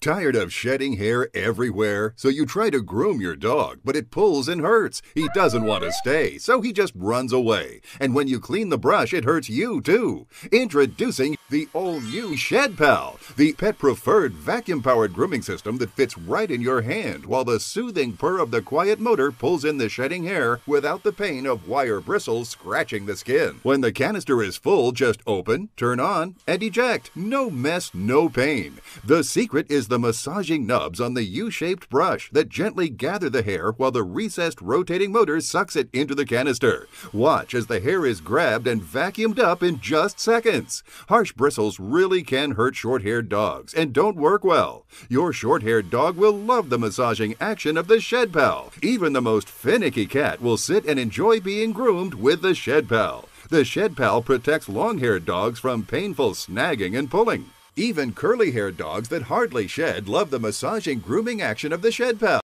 Tired of shedding hair everywhere? So you try to groom your dog, but it pulls and hurts. He doesn't want to stay, so he just runs away. And when you clean the brush, it hurts you too. Introducing the all new Shed Pal, the pet preferred vacuum powered grooming system that fits right in your hand, while the soothing purr of the quiet motor pulls in the shedding hair without the pain of wire bristles scratching the skin. When the canister is full, just open, turn on, and eject. No mess, no pain. The secret is the massaging nubs on the U-shaped brush that gently gather the hair while the recessed rotating motor sucks it into the canister. Watch as the hair is grabbed and vacuumed up in just seconds. Harsh bristles really can hurt short-haired dogs and don't work well. Your short-haired dog will love the massaging action of the Shed Pal. Even the most finicky cat will sit and enjoy being groomed with the Shed Pal. The Shed Pal protects long-haired dogs from painful snagging and pulling. Even curly haired dogs that hardly shed love the massaging grooming action of the Shed Pal.